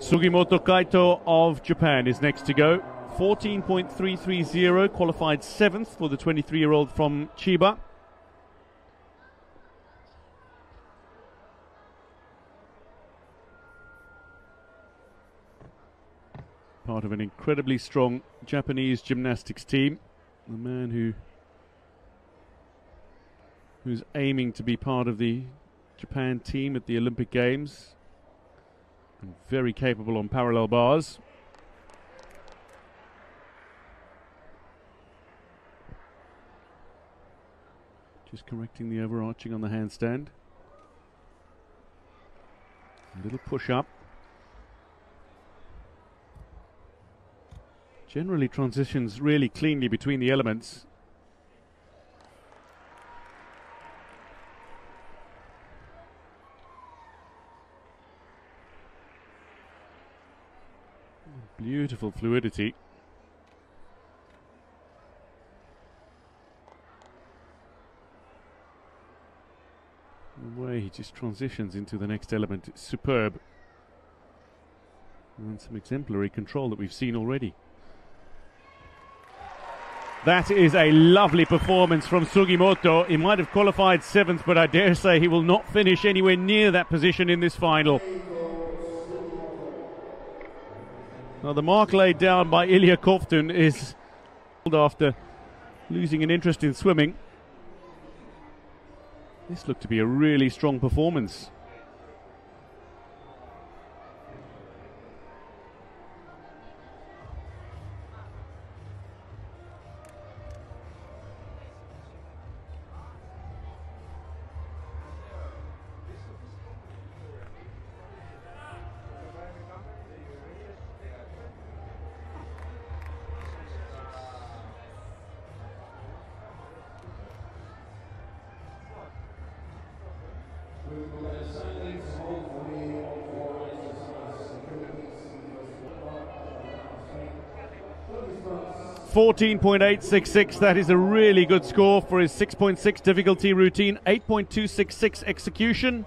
Sugimoto Kaito of Japan is next to go. 14.330, qualified seventh for the 23 year old from Chiba. Part of an incredibly strong Japanese gymnastics team. The man who who's aiming to be part of the Japan team at the Olympic Games. Very capable on parallel bars. Just correcting the overarching on the handstand. A little push up. Generally transitions really cleanly between the elements. Beautiful fluidity. The way he just transitions into the next element is superb. And some exemplary control that we've seen already. That is a lovely performance from Sugimoto. He might have qualified seventh, but I dare say he will not finish anywhere near that position in this final. Now, the mark laid down by Ilya Kovtun is after losing an interest in swimming. This looked to be a really strong performance. 14.866. That is a really good score for his 6.6 difficulty routine. 8.266 execution.